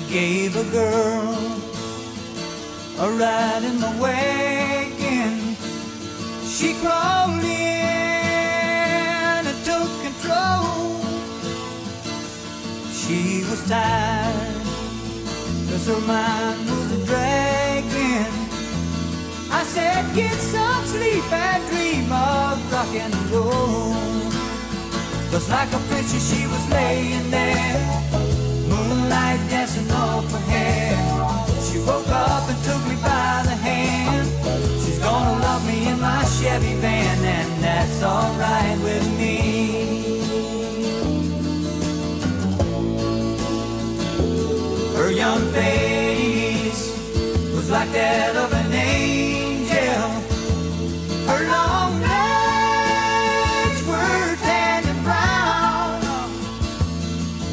gave a girl a ride in the wagon. She crawled in and took control. She was tired, cause her mind was a dragging. I said, get some sleep and dream of rock and roll. Cause like a princess she was laying there, moonlight dancing off her hair. She woke up and took me by the hand. She's gonna love me in my Chevy van, and that's alright with me. Her young face was like that of an angel. Her long legs were tan and brown.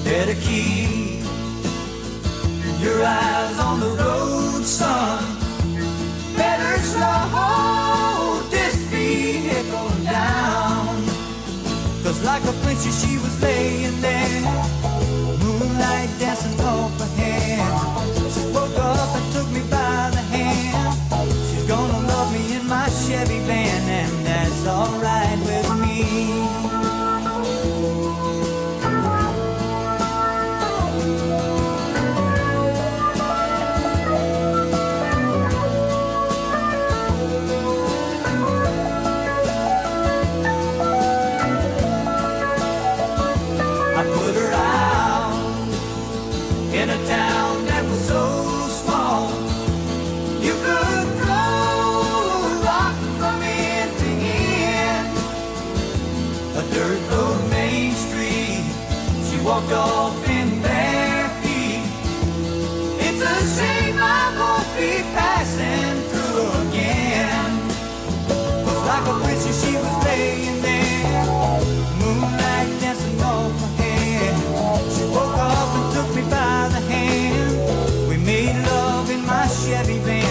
Better keep like a princess she was laying there walked off in bare feet. It's a shame I won't be passing through again. It like she was laying there, moonlight dancing off. She woke up and took me by the hand. We made love in my Chevy van.